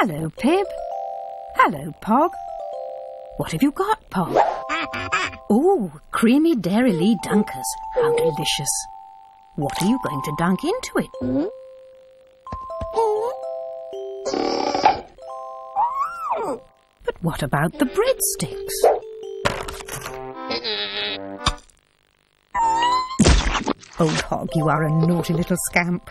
Hello, Pib. Hello, Pog. What have you got, Pog? Ooh, creamy Dairylea Dunkers. How delicious. What are you going to dunk into it? But what about the breadsticks? Oh, Old Pog, you are a naughty little scamp.